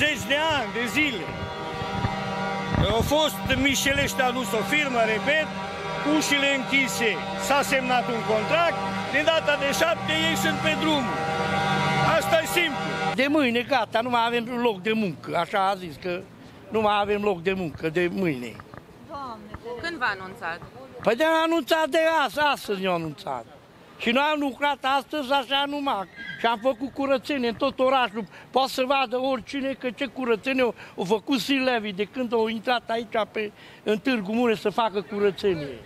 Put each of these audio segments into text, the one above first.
orașului de zeci de ani, de zile. Au fost Mișelești adus o firmă, repet, cu ușile închise, s-a semnat un contract, din data de șapte ei sunt pe drum. Asta e simplu. De mâine, gata, nu mai avem loc de muncă, așa a zis că nu mai avem loc de muncă de mâine. Când v-a anunțat? Păi de a anunțat de azi, astăzi ne-a anunțat. Și noi am lucrat astăzi așa numai și am făcut curățenie în tot orașul. Poate să vadă oricine că ce curățenie au, au făcut Silevi de când au intrat aici pe, în Târgu Mureș să facă curățenie.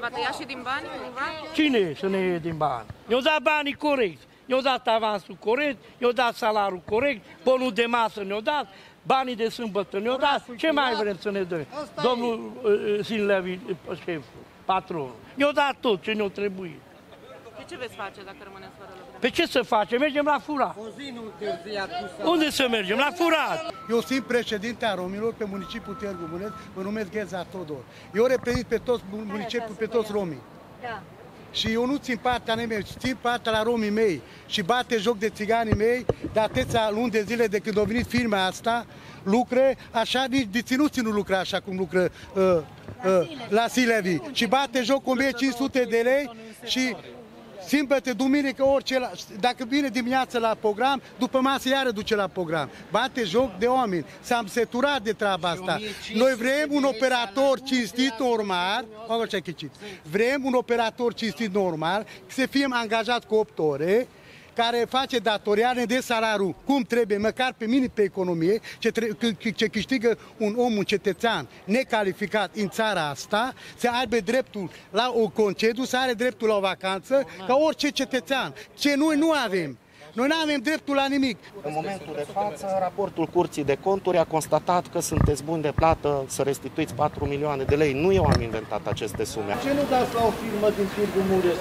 V-a tăiat și din bani cumva? Cine e să ne iei din bani? I-au dat banii corect, i-au dat avansul corect, i-au dat salariul corect, bonul de masă ne-au dat, banii de sâmbătă ne-au dat. Ce mai vrem să ne dăm? Domnul uh, Sinlevi, uh, șeful, patronul. Ne-au dat tot ce ne-au trebuit. Și ce veți face dacă rămâneți fără lucrare? Pe ce să facem? Mergem la furat. Unde să mergem? La furat. Eu sunt președinte a romilor pe municipiul Târgu Mureș, mă numesc Gheza Todor. Eu reprezint pe toți municipiul, pe toți romii. Da. Și eu nu țin partea mea, țin partea la romii mei și bate joc de țiganii mei de atâția luni de zile de când a venit firma asta, lucre așa, nici de ținut nu lucra așa cum lucră uh, uh, la Silevi. Și bate joc cu 1500 de lei și Sâmbătă, duminică, orice, la, dacă vine dimineața la program, după masă iară duce la program. Bate joc de oameni. S-am săturat de treaba asta. Noi vrem un operator cinstit normal, vrem un operator cinstit normal, să fim angajat cu 8 ore, care face datoria, ne dă salariul cum trebuie, măcar pe mine pe economie, ce, tre- ce câștigă un om, un cetățean necalificat în țara asta, să aibă dreptul la o concediu, să are dreptul la o vacanță, ca orice cetățean. Ce noi nu avem. Noi nu avem dreptul la nimic. În momentul de față, raportul Curții de Conturi a constatat că sunteți buni de plată să restituiți 4 milioane de lei. Nu eu am inventat aceste sume. Ce nu dați la o firmă din Târgu Mureș?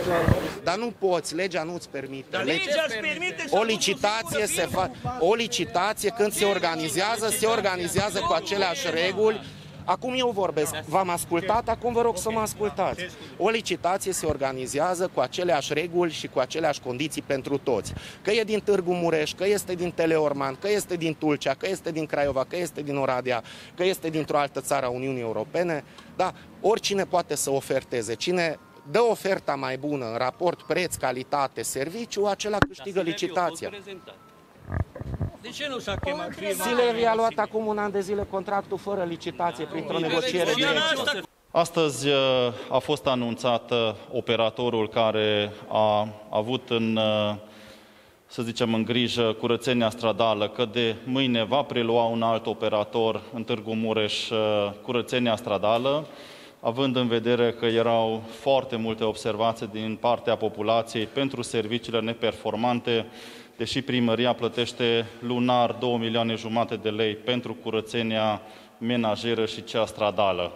Dar nu poți, legea nu-ți permite. Dar Lege- legea îți permite să o licitație se fa- o licitație când se organizează, se organizează cu aceleași reguli. Acum eu vorbesc, v-am ascultat, acum vă rog să mă ascultați. O licitație se organizează cu aceleași reguli și cu aceleași condiții pentru toți. Că e din Târgu Mureș, că este din Teleorman, că este din Tulcea, că este din Craiova, că este din Oradea, că este dintr-o altă țară a Uniunii Europene, da, oricine poate să oferteze. Cine dă oferta mai bună în raport preț, calitate, serviciu, acela câștigă licitația. De ce nu s-a chemat firma? Silevi a luat acum un an de zile contractul fără licitație, printr-o negociere Și în directă. asta Astăzi uh, a fost anunțat uh, operatorul care a avut în, uh, să zicem, în grijă curățenia stradală, că de mâine va prelua un alt operator în Târgu Mureș curățenia stradală, având în vedere că erau foarte multe observații din partea populației pentru serviciile neperformante, deși primăria plătește lunar 2 milioane jumate de lei pentru curățenia menajeră și cea stradală.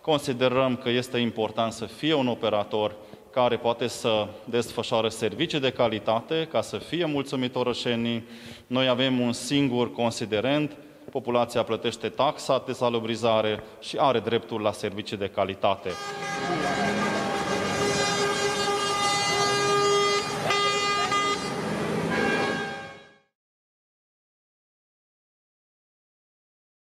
Considerăm că este important să fie un operator care poate să desfășoare servicii de calitate ca să fie mulțumit orășenii. Noi avem un singur considerent, populația plătește taxa de salubrizare și are dreptul la servicii de calitate.